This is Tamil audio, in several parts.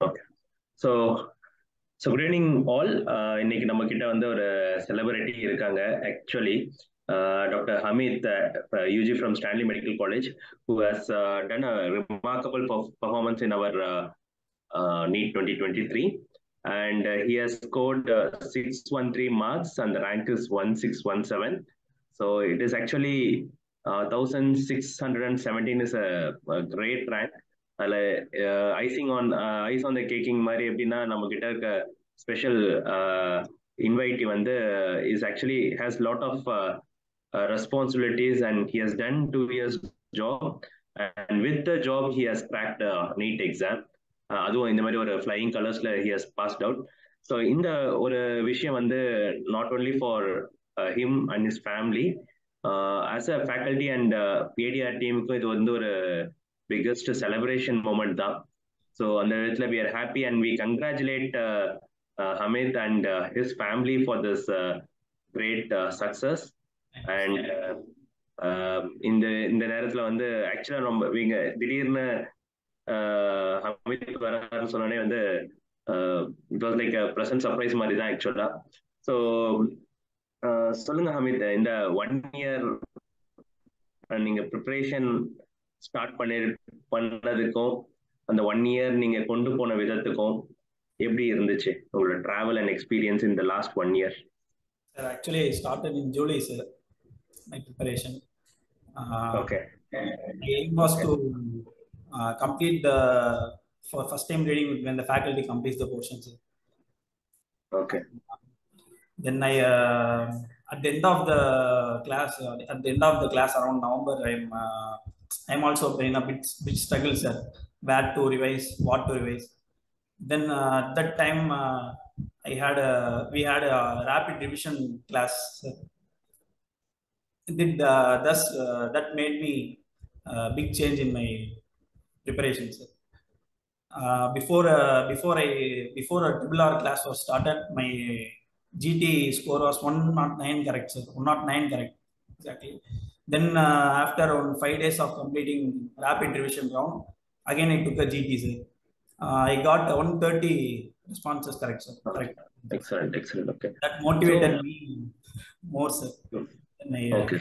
okay so so good evening all இன்னைக்கு நம்ம கிட்ட வந்து ஒரு செலிபிரிட்டி இருக்காங்க actually doctor Hameed UG from Stanley medical college who has done a remarkable performance in our NEET twenty twenty three and uh, he has scored uh, 613 marks and the rank is 1617 so it is actually uh, 1617 is a, a great rank அதில் icing on ice on the caking மாதிரி எப்படின்னா நம்ம கிட்ட இருக்க ஸ்பெஷல் இன்வைட்டி வந்து is actually has lot of responsibilities and he has done two years job and with the job he has cracked NEET exam அதுவும் இந்த மாதிரி ஒரு flying கலர்ஸ்ல he has passed out so இந்த ஒரு விஷயம் வந்து not only for him and his family as a faculty and ADR டீமுக்கும் இது வந்து ஒரு பிக்கஸ்ட் செலிப்ரேஷன் மூமெண்ட் தான் ஸோ அந்த விதத்தில் we are happy and we congratulate Hameed and his family for this great success and இந்த இந்த நேரத்தில் வந்து ஆக்சுவலாக ரொம்ப இங்க திடீர்னு ஹமீத் வராருன்னு சொன்னோடனே வந்து it was like present surprise மாதிரி தான் ஆக்சுவலா ஸோ சொல்லுங்க ஹமீத் இந்த ஒன் இயர் நீங்க ப்ரிப்பரேஷன் start பண்ணி பண்ணதுக்கும் அந்த ஒன் இயர் நீங்க கொண்டு போன விதத்துக்கும் எப்படி இருந்துச்சு உங்களோட டிராவல் அண்ட் எக்ஸ்பீரியன்ஸ் இந்த last one year sir actually started in July sir my preparation okay uh, complete the for first time reading when the faculty completes the portions. Okay. Then I uh, at the end of the class uh, at the end of the class around November I'm uh, I'm also in a bit bit struggle sir where to revise what to revise. Then uh, that time uh, I had a we had a rapid revision class. Sir. Did uh, thus uh, that made me a big change in my preparation sir. Uh, before uh, before I before a triple R class was started, my GT score was one not nine correct sir, one not nine correct exactly. Then uh, after on five days of completing rapid revision round, again I took a GT sir. Uh, I got 130 responses correct sir. Correct. Excellent, excellent. Okay. That motivated so, me more sir. Okay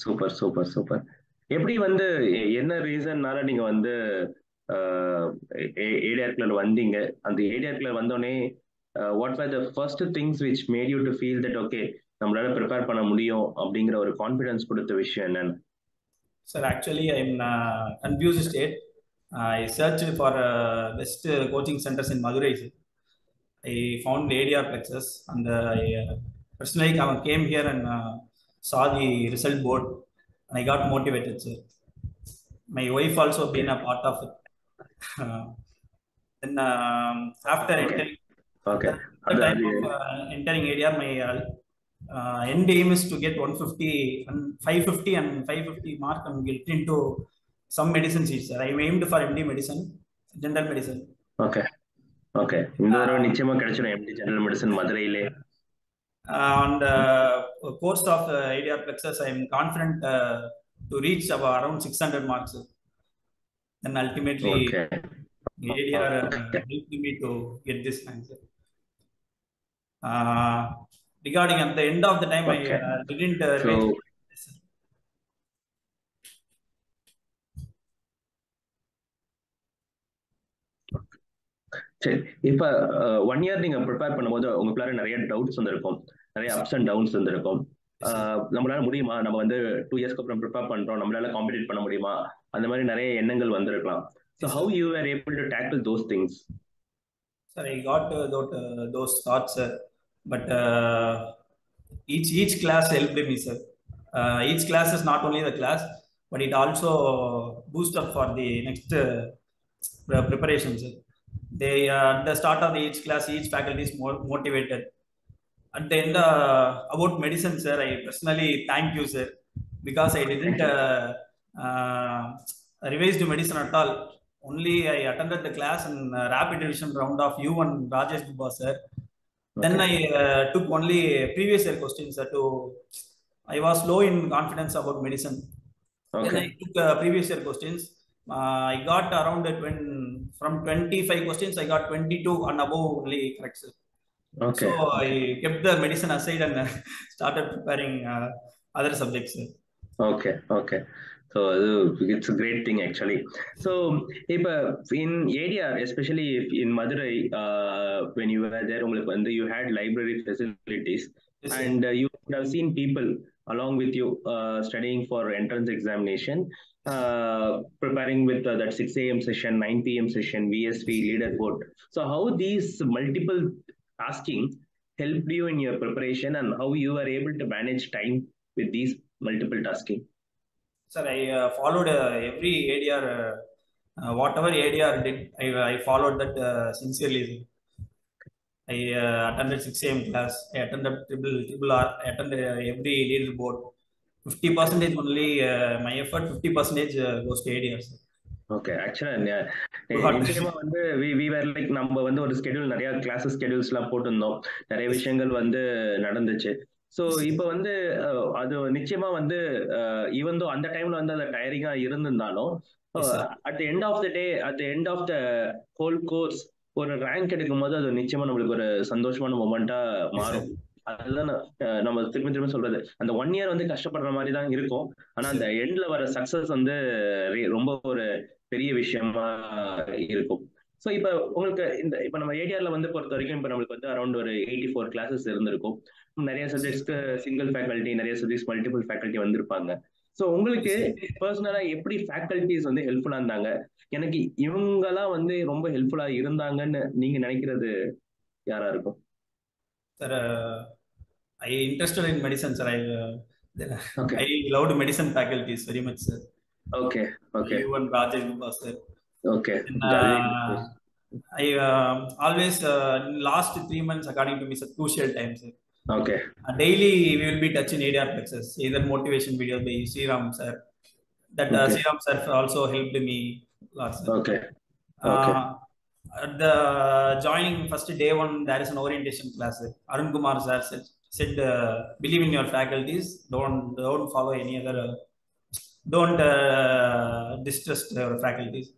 super super super எப்படி வந்து என்ன ரீசன்னால நீங்க வந்து ஏடிஆர் கிளர் வந்தீங்க அந்த ஏடிஆர் கிளர் வந்தோடனே what are the first things which made you to feel that okay நம்மளால ப்ரிப்பேர் பண்ண முடியும் அப்படிங்கிற ஒரு கான்ஃபிடன்ஸ் கொடுத்த விஷயம் என்னன்னு sir actually I am confuse state I search for best coaching centres in Madurai I found ADR plexus அந்த I came here and uh, saw the result board and I got motivated sir. My wife also been a part of it. Uh, then uh, after okay. entering, okay. the time of, uh, entering ADR, my uh, end aim is to get 150 and 550 and 550 mark and get into some medicine seats. Sir. I aimed for MD medicine, general medicine. Okay. Okay இந்த தடவை நிச்சயமா கிடைச்சிடும் எம்டி ஜெனரல் மெடிசன் மதுரையிலே Uh, on the course of the ADR plexus, I am confident uh, to reach about around 600 marks. Then ultimately, okay. ADR uh, helped Uh, regarding at the end of the time, okay. I uh, didn't uh, so, சரி இப்ப ஒன் இயர் நீங்க ப்ரிப்பேர் பண்ணும்போது உங்களுக்குள்ளார நிறைய டவுட்ஸ் வந்திருக்கும். நிறைய அப்ஸ் அண்ட் டவுன்ஸ் வந்திருக்கும். நம்மளால முடியுமா? நம்ம வந்து டூ இயர்ஸ்க்கு அப்புறம் ப்ரிப்பேர் பண்றோம். நம்மளால காம்படிட் பண்ண முடியுமா? அந்த மாதிரி நிறைய எண்ணங்கள் வந்திருக்கலாம். So how you are able to tackle those things sir I got those thoughts sir but uh, each each class helped me sir. Uh, each class is not only the class but it also boost up for the next uh, preparation sir. They uh, at the start of each class each faculty is more motivated. At the end uh, about medicine sir i personally thank you sir because i didn't uh, revise the medicine at all. Only i attended the class in rapid revision round of you and rajesh gubba sir okay. then i uh, took only previous year questions sir, to i was low in confidence about medicine okay. then i took uh, previous year questions uh, I got around it when from 25 questions, I got 22 and above only correct, sir. Okay. So I kept the medicine aside and uh, started preparing uh, other subjects. Okay, okay. So it's a great thing actually. So if uh, in ADR, especially if in Madurai, uh, when you were there, உங்களுக்கு வந்து you had library facilities Yes, sir. and uh, you would have seen people along with you uh, studying for entrance examination, uh, preparing with uh, that 6 a.m. session, 9 p.m. session, VSV, leaderboard. So how these multiple tasking helped you in your preparation and how you were able to manage time with these multiple tasking? Sir, I uh, followed uh, every ADR, uh, uh, whatever ADR did, I, I followed that uh, sincerely. sir. I uh, attended 6 a.m. class, I attended triple, triple R, I attended uh, every leaderboard. 50 percentage only, uh, my effort, 50 percentage uh, goes to ADR. Sir. Okay ஆக்சுவலா What? நிச்சயமா வந்து வி வி வேர் லைக் நம்ம வந்து ஒரு ஸ்கெடியூல் நிறைய கிளாஸஸ் ஸ்கெடியூல்ஸ் எல்லாம் போட்டிருந்தோம் நிறைய விஷயங்கள் வந்து நடந்துச்சு ஸோ இப்போ வந்து அது நிச்சயமா வந்து ஈவன் தோ அந்த டைம்ல வந்து அது டயரிங்கா இருந்திருந்தாலும். At the end of the day at the end of the whole course ஒரு ரேங்க் எடுக்கும் போது அது நிச்சயமா நம்மளுக்கு ஒரு சந்தோஷமான மொமெண்டா மாறும். அதுதான் நம்ம திரும்ப திரும்ப சொல்றது. அந்த ஒன் இயர் வந்து கஷ்டப்படுற மாதிரி தான் இருக்கும். ஆனா அந்த எண்ட்ல வர சக்சஸ் வந்து ரொம்ப ஒரு பெரிய விஷயமா இருக்கும். ஸோ இப்போ உங்களுக்கு இந்த இப்போ நம்ம ஏடிஆர்ல வந்து பொறுத்த வரைக்கும் இப்போ நம்மளுக்கு வந்து அரௌண்ட் ஒரு எயிட்டி ஃபோர் கிளாஸஸ் இருந்திருக்கும். நிறைய சப்ஜெக்ட்ஸ்க்கு சிங்கிள் ஃபேக்கல்ட்டி நிறைய சப்ஜெக்ட்ஸ் மல்டிபிள் ஃபேக்கல்ட்டி வந்திருப்பாங்க. ஸோ உங்களுக்கு பர்சனலா எப்படி ஃபேக்கல்ட்டிஸ் வந்து ஹெல்ப்ஃபுல்லா இருந்தாங்க? எனக்கு இவங்கெல்லாம் வந்து ரொம்ப ஹெல்ப்ஃபுல்லா இருந்தாங்கன்னு நீங்க நினைக்கிறது யாரா இருக்கும்? In medicine, sir. I, uh, then okay I loved medicine faculties very much, sir. Okay okay You and Rajesh Gupta, sir. Okay And, uh, I uh, always, uh, in last three months, according to Okay. Uh, daily we will be touching ADR plexus, either motivation video by Sri sir. That uh, okay. Sir also helped me last. Okay. Okay. Uh, the joining first day one, there is an orientation class. Arun Kumar sir said, said uh, believe in your faculties. Don't don't follow any other. Uh, don't uh, distrust your faculties.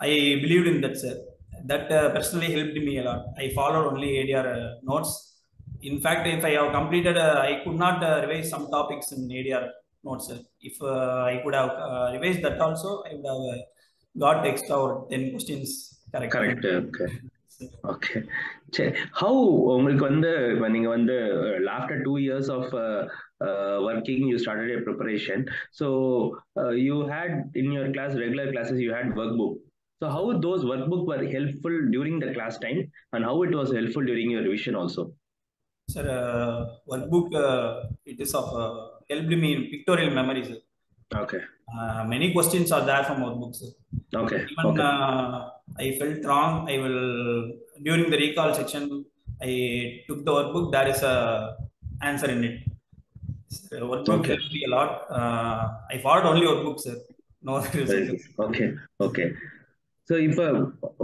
I believed in that sir. That uh, personally helped me a lot. I followed only ADR notes In fact, if I have completed, uh, I could not uh, revise some topics in ADR notes. Sir. If uh, I could have uh, revised that also, I would have uh, got extra or 10 questions correct. Correct okay okay சரி ஹவு உங்களுக்கு வந்து இப்போ நீங்க வந்து after two years of working you started a preparation so you had in your class regular classes you had work book so how those work book were helpful during the class time and how it was helpful during your revision also Sir, uh, book, uh, it is of uh, helped me in pictorial memories. Okay. Uh, many questions are there from our books. Okay. Even okay. Uh, I felt wrong. I will, during the recall section, I took the workbook. There is a answer in it. So workbook okay. helped me a lot. Uh, I followed only workbook, sir. No, okay. Okay. Okay. So இப்போ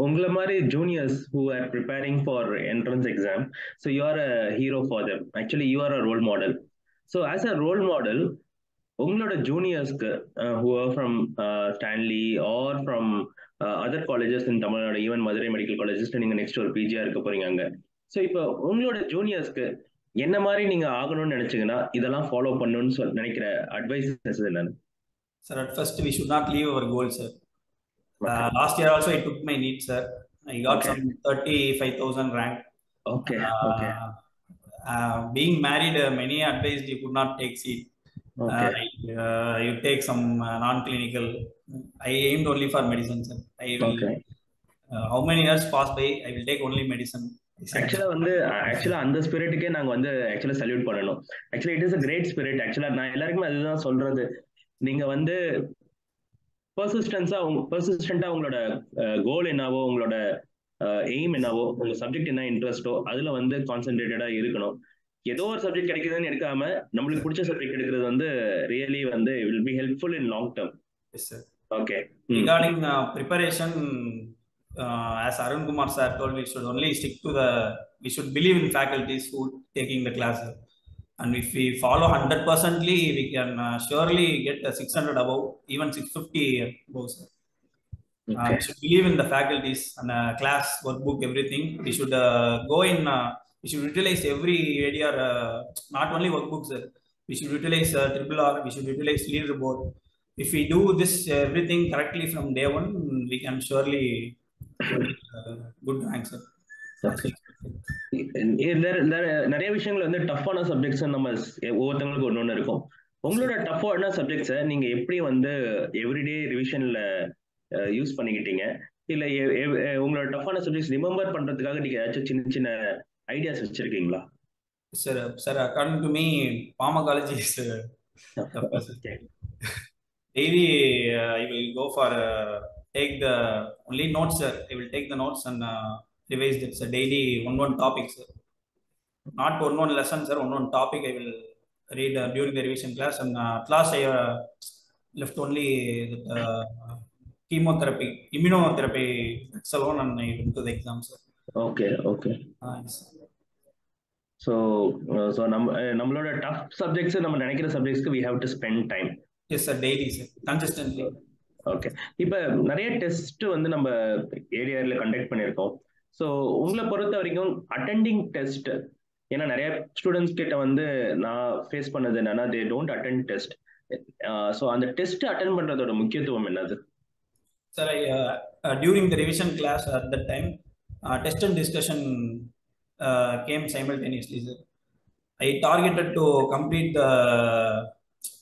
உங்களை மாதிரி juniors who are preparing for entrance exam so you are a hero for them actually you are a role model so as a role model உங்களோட ஜூனியர்ஸ்க்கு who are from Stanley or from other colleges in Tamil Nadu even Madurai medical colleges நீங்கள் நெக்ஸ்ட் ஒரு பிஜியா இருக்க போறீங்க அங்கே. ஸோ இப்போ உங்களோட ஜூனியர்ஸ்க்கு என்ன மாதிரி நீங்க ஆகணும்னு நினைச்சீங்கன்னா இதெல்லாம் ஃபாலோ பண்ணணும்னு சொல் நினைக்கிற அட்வைஸ் என்னன்னு? Sir at first we should not leave our goal sir Uh, last year also I took my NEET, sir. I got Okay. some 35,000 rank. Okay Uh, okay uh, being married, uh, many advised you could not take seat. Uh, uh, you take some uh, non-clinical. I aimed only for medicine, sir. I will, uh, how many years pass by, I will take only medicine. ஆக்சுவலா வந்து ஆக்சுவலா அந்த ஸ்பிரிட்டுக்கே நாங்க வந்து ஆக்சுவலா சல்யூட் பண்ணணும் ஆக்சுவலா it is a great spirit ஆக்சுவலா நான் எல்லாருக்குமே அதுதான் சொல்றது நீங்க வந்து பர்சிஸ்டன்ஸா பர்சிஸ்டண்டா உங்களோட கோல் என்னவோ உங்களோட எய்ம் என்னவோ உங்க சப்ஜெக்ட் என்ன இன்ட்ரெஸ்டோ அதுல வந்து கான்சென்ட்ரேட்டடா இருக்கணும். ஏதோ ஒரு சப்ஜெக்ட் கிடைக்குதுன்னு எடுக்காம நம்மளுக்கு பிடிச்ச சப்ஜெக்ட் எடுக்கிறது வந்து ரியலி வந்து will be helpful in long term. Okay Regarding uh, preparation, uh, as Arun Kumar sir told, we should only stick to the, we should believe in faculties who And if we follow 100%ly, we can uh, surely get a 600 above, even 650 above. Sir. Uh, Okay. we should believe in the faculties and uh, class, workbook, everything. We should uh, go in, uh, we should utilize every area, uh, not only workbooks, uh, we should utilize uh, triple R, we should utilize leaderboard. If we do this uh, everything correctly from day one, we can surely get uh, good ranks. sir. Okay. நிறைய- விஷயங்கள் வந்து டஃப்பான சப்ஜெக்ட்ஸ் நம்ம ஒவ்வொருத்தவங்களுக்கு ஒன்று ஒன்று இருக்கும் உங்களோட டஃப்பான சப்ஜெக்ட்ஸை நீங்க எப்படி வந்து எவ்ரிடே ரிவிஷன்ல யூஸ் பண்ணிக்கிட்டீங்க இல்ல உங்களோட டஃப்பான சப்ஜெக்ட்ஸ் ரிமெம்பர் பண்றதுக்காக நீங்க ஏதாச்சும் சின்ன சின்ன ஐடியாஸ் வச்சிருக்கீங்களா Sir, uh, sir, according to me, pharmacology is uh, tough, sir. Okay. daily uh, I will go for uh, take the only notes sir. Uh, revise it. So daily one one topic sir. Not one one lesson sir. One one topic I will read uh, during the revision class and uh, at last I uh, left only the uh, chemotherapy, immunotherapy alone and I went to the exam sir. Okay okay Uh, yes. So so நம்ம நம்மளோட டஃப் சப்ஜெக்ட்ஸ் நம்ம நினைக்கிற சப்ஜெக்ட்ஸ்க்கு we have to spend time yes sir. Daily sir. Consistently. Okay இப்போ நிறைய டெஸ்ட் வந்து நம்ம ஏரியாவில் கண்டக்ட் பண்ணியிருக்கோம் ஸோ உங்களை பொறுத்த வரைக்கும் அட்டெண்டிங் டெஸ்ட் ஏன்னா நிறைய ஸ்டூடெண்ட்ஸ் கிட்ட வந்து நான் ஃபேஸ் பண்ணது என்னன்னா they don't attend test so அந்த டெஸ்ட் அட்டன் பண்றதோட முக்கியத்துவம் என்னது sir during the revision class at the time test and discussion came simultaneously sir I targeted to complete the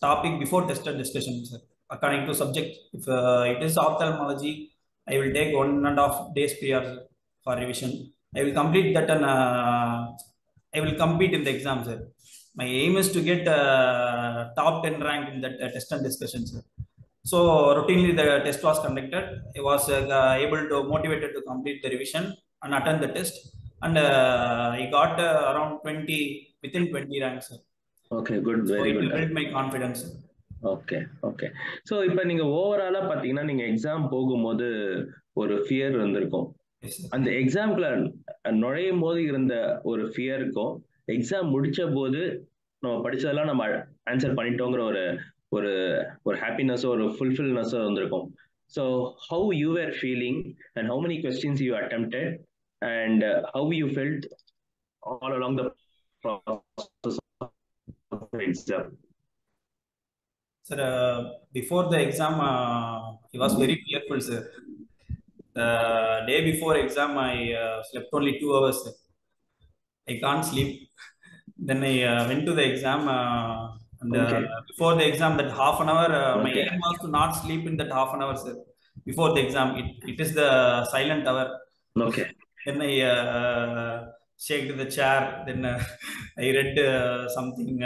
topic before test and discussion sir according to subject if it is ophthalmology I will take one and half days PR sir one and a half days prior sir, for revision. I will complete that and uh, I will compete in the exam, sir. My aim is to get uh, top 10 rank in that uh, test and discussion, sir. So routinely the test was conducted. I was uh, able to motivated to complete the revision and attend the test, and uh, I got uh, around 20 within 20 ranks. Sir. Okay good So very it will good build my confidence. Sir. Okay okay so இப்போ நீங்க ஓவராலா பாத்தீங்கன்னா நீங்க எக்ஸாம் போகும்போது ஒரு ஃபியர் இருந்திருக்கும் Yes, sir. அந்த எக்ஸாம்குள்ள நுழையும் போது இருந்த ஒரு ஃபியருக்கும் எக்ஸாம் முடிச்ச போது நம்ம படிச்சதெல்லாம் நம்ம ஆன்சர் பண்ணிட்டோங்கிற ஒரு ஒரு ஒரு ஹாப்பினஸோ ஒரு ஃபுல்ஃபில்னஸோ வந்திருக்கும். So how you are feeling and how many questions you attempted and how you felt all along the exam sir before the exam exam, uh, I was. The day before exam, I uh, slept only two hours. I can't sleep. Then I uh, went to the exam, uh, and uh, Okay. before the exam, that half an hour, uh, my aim was to not sleep in that half an hour, sir. Before the exam, it, it is the silent hour. Okay. Then I uh, shaked the chair. Then uh, I read something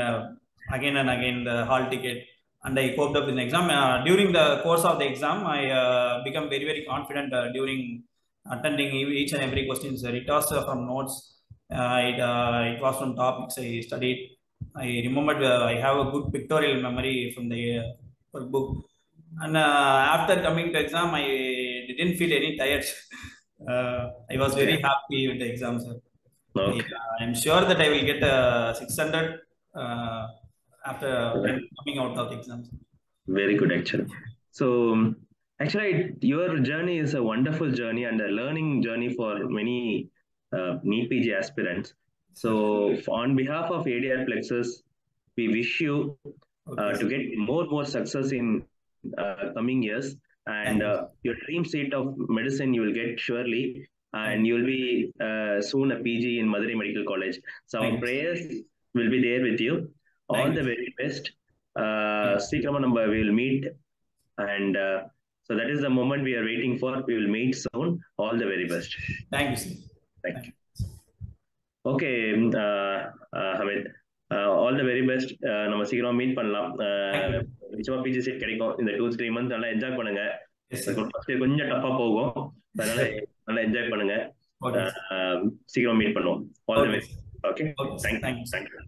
again and again the hall ticket, and I coped up in the exam. Uh, during the course of the exam, I uh, become very very confident uh, during attending each and every question. It was uh, from notes. Uh, it uh, it was from topics I studied. I remembered uh, I have a good pictorial memory from the uh, book. And uh, after coming to exam, I didn't feel any tired. Uh, I was very happy with the exam, sir. Okay I, am sure that I will get uh, 600 uh, after coming out of the exam. sir. Very good, actually. So, actually, your journey is a wonderful journey and a learning journey for many uh, NEET PG aspirants. So, on behalf of ADR Plexus, we wish you uh, Okay, to get more and more success in uh, coming years, and uh, your dream seat of medicine you will get surely, and you will be uh, soon a PG in Madurai Medical College. So, our prayers will be there with you. All Thank the you. very best. Uh, சீக்கிரமா நம்ம we will meet and uh, so that is the moment we are waiting for. We will meet soon. All the very best. Thank you, sir. Thank you. Okay, uh, uh, Hamid. Uh, all the very best. Uh, நம்ம சீக்கிரமா மீட் பண்ணலாம். நிச்சயமா பிஜி சீட் கிடைக்கும் இந்த டூ த்ரீ மந்த் நல்லா என்ஜாய் பண்ணுங்க கொஞ்சம் டஃபா போகும் அதனால நல்லா என்ஜாய் பண்ணுங்க. Uh, சீக்கிரம் மீட் பண்ணுவோம் all the best sir. Okay Okay, sir.